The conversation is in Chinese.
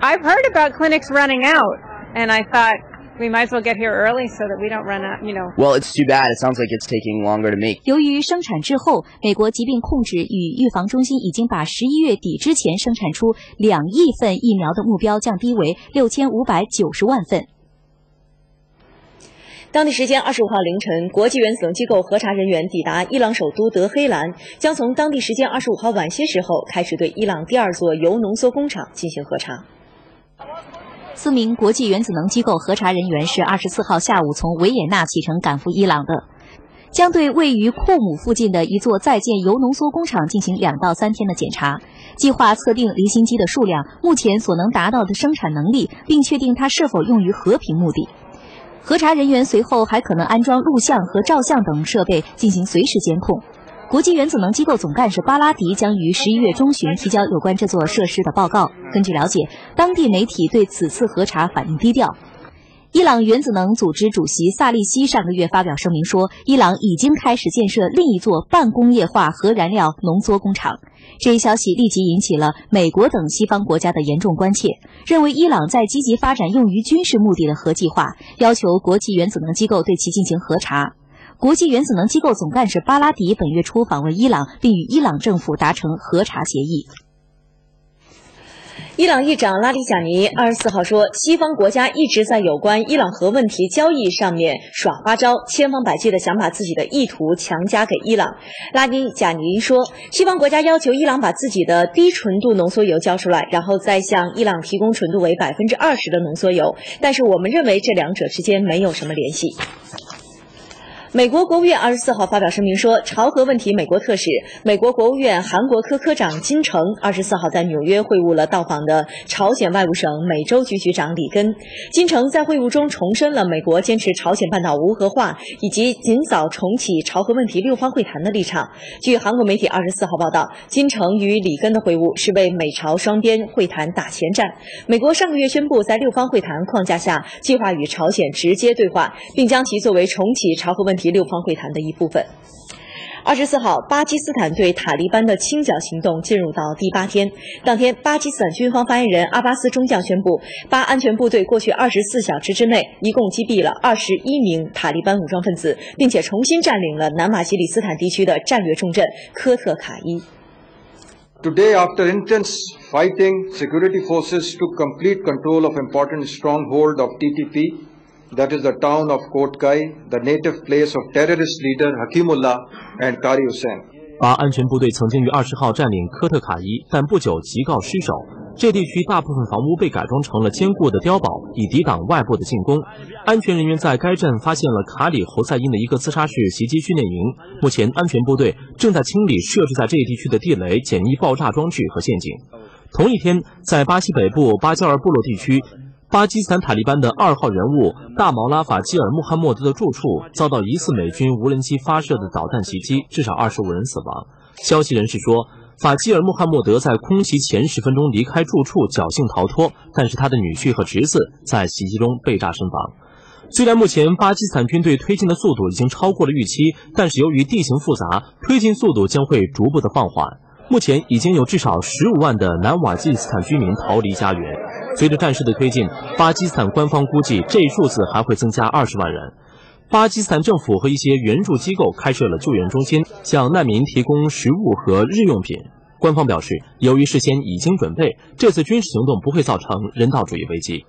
I've heard about clinics running out, and I thought we might as well get here early so that we don't run out, you know. Well, it's too bad. It sounds like it's taking longer to make. 由于生产滞后，美国疾病控制与预防中心已经把十一月底之前生产出两亿份疫苗的目标降低为六千五百九十万份。 当地时间二十五号凌晨，国际原子能机构核查人员抵达伊朗首都德黑兰，将从当地时间二十五号晚些时候开始对伊朗第二座铀浓缩工厂进行核查。四名国际原子能机构核查人员是二十四号下午从维也纳启程赶赴伊朗的，将对位于库姆附近的一座在建铀浓缩工厂进行两到三天的检查，计划测定离心机的数量、目前所能达到的生产能力，并确定它是否用于和平目的。核查人员随后还可能安装录像和照相等设备进行随时监控。国际原子能机构总干事巴拉迪将于十一月中旬提交有关这座设施的报告。根据了解，当地媒体对此次核查反应低调。伊朗原子能组织主席萨利希上个月发表声明说，伊朗已经开始建设另一座半工业化核燃料浓缩工厂。这一消息立即引起了美国等西方国家的严重关切，认为伊朗在积极发展用于军事目的的核计划，要求国际原子能机构对其进行核查。国际原子能机构总干事巴拉迪本月初访问伊朗，并与伊朗政府达成核查协议。伊朗议长拉里贾尼二十四号说，西方国家一直在有关伊朗核问题交易上面耍花招，千方百计的想把自己的意图强加给伊朗。拉里贾尼说，西方国家要求伊朗把自己的低纯度浓缩铀交出来，然后再向伊朗提供纯度为百分之二十的浓缩铀，但是我们认为这两者之间没有什么联系。美国国务院二十四号发表声明说，朝核问题美国特使、美国国务院韩国科科长金城二十四号在纽约会晤了到访的朝鲜外务省美洲局局长里根。金城在会晤中重申了美国坚持朝鲜半岛无核化以及尽早重启朝核问题六方会谈的立场。据韩国媒体二十四号报道，金城与里根的会晤是为美朝双边会谈打前站。美国上个月宣布，在六方会谈框架下，计划与朝鲜直接对话，并将其作为重启朝核问题。及六方会谈的一部分。二十四号，巴基斯坦对塔利班的清剿行动进入到第八天。当天，巴基斯坦军方发言人阿巴斯中将宣布，巴安全部队过去二十四小时之内，一共击毙了二十一名塔利班武装分子，并且重新占领了南瓦吉里斯坦地区的战略重镇科特卡伊。Today, after intense fighting, security forces took complete control of important stronghold of TTP. That is the town of Kotkai, the native place of terrorist leader Hakimullah and Kari Hussain. 巴安全部队曾经于二十号占领科特卡伊，但不久即告失守。这地区大部分房屋被改装成了坚固的碉堡，以抵挡外部的进攻。安全人员在该镇发现了卡里侯赛因的一个自杀式袭击训练营。目前，安全部队正在清理设置在这一地区的地雷、简易爆炸装置和陷阱。同一天，在巴西北部巴加尔部落地区。巴基斯坦塔利班的二号人物大毛拉法基尔穆罕默德的住处遭到疑似美军无人机发射的导弹袭击，至少二十五人死亡。消息人士说，法基尔穆罕默德在空袭前十分钟离开住处，侥幸逃脱，但是他的女婿和侄子在袭击中被炸身亡。虽然目前巴基斯坦军队推进的速度已经超过了预期，但是由于地形复杂，推进速度将会逐步的放缓。目前已经有至少十五万的南瓦吉斯坦居民逃离家园。随着战事的推进，巴基斯坦官方估计这一数字还会增加二十万人。巴基斯坦政府和一些援助机构开设了救援中心，向难民提供食物和日用品。官方表示，由于事先已经准备，这次军事行动不会造成人道主义危机。